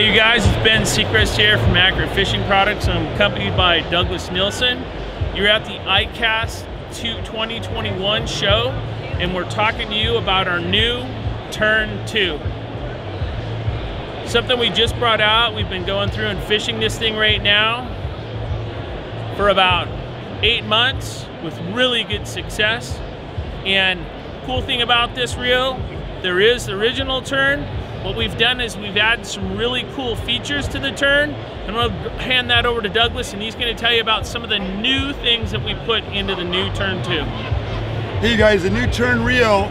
Hey you guys, it's Ben Seacrest here from Accurate Fishing Products. I'm accompanied by Douglas Nilsen. You're at the ICAST 2021 show, and we're talking to you about our new Tern 2. Something we just brought out, we've been going through and fishing this thing right now for about eight months with really good success. And cool thing about this reel, there is the original Tern. What we've done is we've added some really cool features to the Tern. I'm gonna hand that over to Douglas and he's gonna tell you about some of the new things that we put into the new Tern 2. Hey guys, the new Tern reel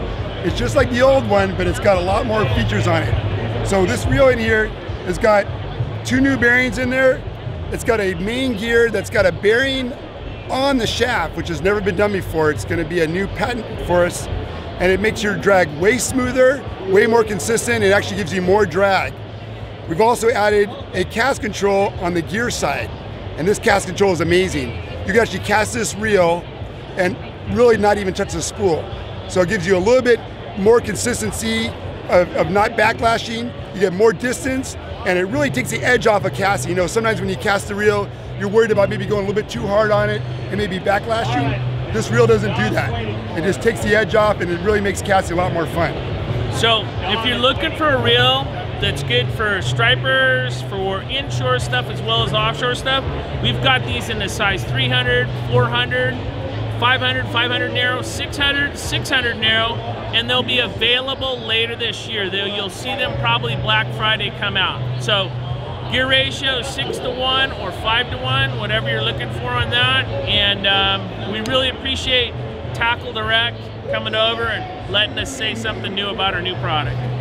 is just like the old one, but it's got a lot more features on it. So this reel in here has got two new bearings in there. It's got a main gear that's got a bearing on the shaft, which has never been done before. It's gonna be a new patent for us, and it makes your drag way smoother, way more consistent. It actually gives you more drag. We've also added a cast control on the gear side, and this cast control is amazing. You can actually cast this reel and really not even touch the spool. So it gives you a little bit more consistency of, of not backlashing. You get more distance, and it really takes the edge off of casting. You know, sometimes when you cast the reel, you're worried about maybe going a little bit too hard on it and maybe backlashing. This reel doesn't do that. It just takes the edge off and it really makes casting a lot more fun. So if you're looking for a reel that's good for stripers, for inshore stuff as well as offshore stuff, we've got these in the size 300, 400, 500, 500 narrow, 600, 600 narrow, and they'll be available later this year. They'll, you'll see them probably Black Friday come out. So gear ratio six to one or five to one, whatever you're looking for on that. And um, we really appreciate Tackle Direct coming over and letting us say something new about our new product.